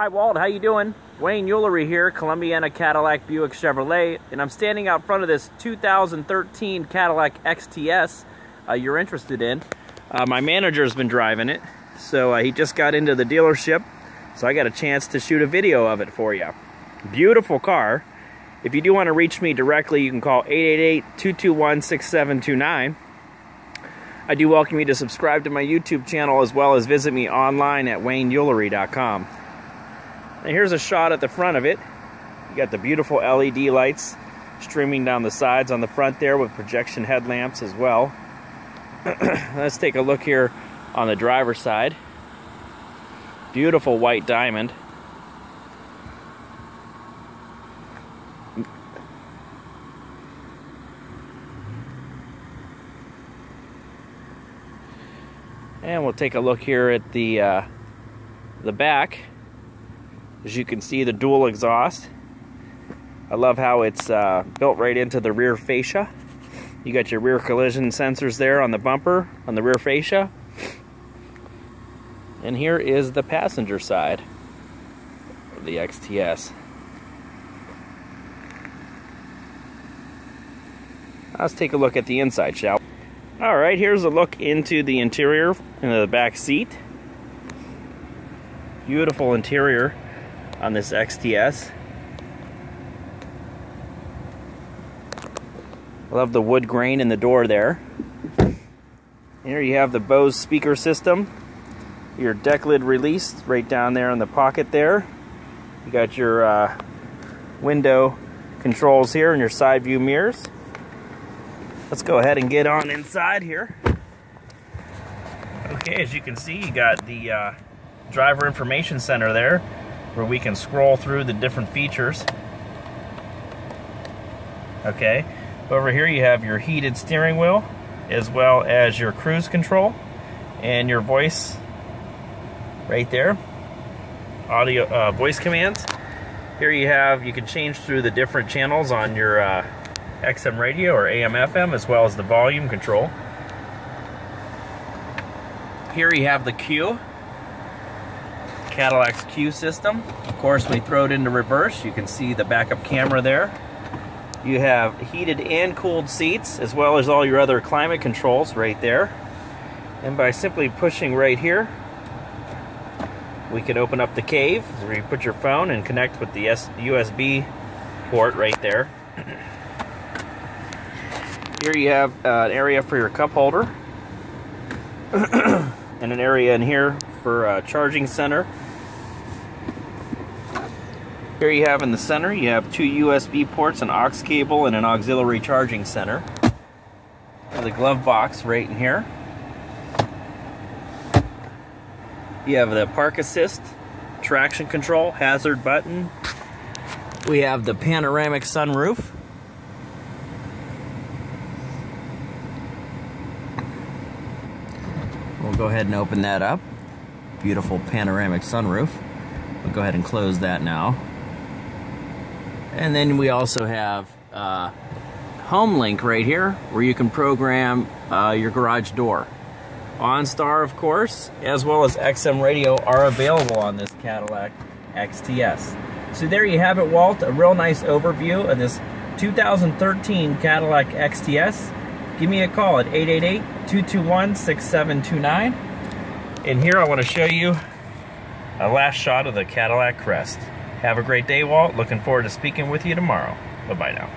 Hi Walt, how you doing? Wayne Ulery here, Columbiana Cadillac Buick Chevrolet, and I'm standing out front of this 2013 Cadillac XTS uh, you're interested in. Uh, my manager's been driving it, so uh, he just got into the dealership, so I got a chance to shoot a video of it for you. Beautiful car. If you do want to reach me directly, you can call 888-221-6729. I do welcome you to subscribe to my YouTube channel as well as visit me online at wayneulery.com. And here's a shot at the front of it. You got the beautiful LED lights streaming down the sides on the front there with projection headlamps as well. Let's take a look here on the driver's side. Beautiful white diamond. And we'll take a look here at the uh, the back. As you can see, the dual exhaust. I love how it's uh, built right into the rear fascia. You got your rear collision sensors there on the bumper, on the rear fascia. And here is the passenger side of the XTS. Let's take a look at the inside, shall we? All right, here's a look into the interior, into the back seat. Beautiful interior on this XTS. Love the wood grain in the door there. Here you have the Bose speaker system. Your deck lid released right down there in the pocket there. You got your uh, window controls here and your side view mirrors. Let's go ahead and get on inside here. Okay, as you can see, you got the uh, driver information center there where we can scroll through the different features. Okay, over here you have your heated steering wheel as well as your cruise control and your voice right there. Audio uh, voice commands. Here you have, you can change through the different channels on your uh, XM radio or AM FM as well as the volume control. Here you have the CUE, Cadillac's CUE system. Of course, we throw it into reverse. You can see the backup camera there. You have heated and cooled seats, as well as all your other climate controls right there. And by simply pushing right here, we can open up the cave where you put your phone and connect with the USB port right there. Here you have uh, an area for your cup holder and an area in here for a charging center. Here you have in the center, you have two USB ports, an aux cable, and an auxiliary charging center. The glove box right in here. You have the park assist, traction control, hazard button. We have the panoramic sunroof. We'll go ahead and open that up. Beautiful panoramic sunroof. We'll go ahead and close that now. And then we also have uh, HomeLink right here, where you can program uh, your garage door. OnStar, of course, as well as XM radio are available on this Cadillac XTS. So there you have it, Walt. A real nice overview of this 2013 Cadillac XTS. Give me a call at 888-221-6729. And here I want to show you a last shot of the Cadillac Crest. Have a great day, Walt. Looking forward to speaking with you tomorrow. Bye-bye now.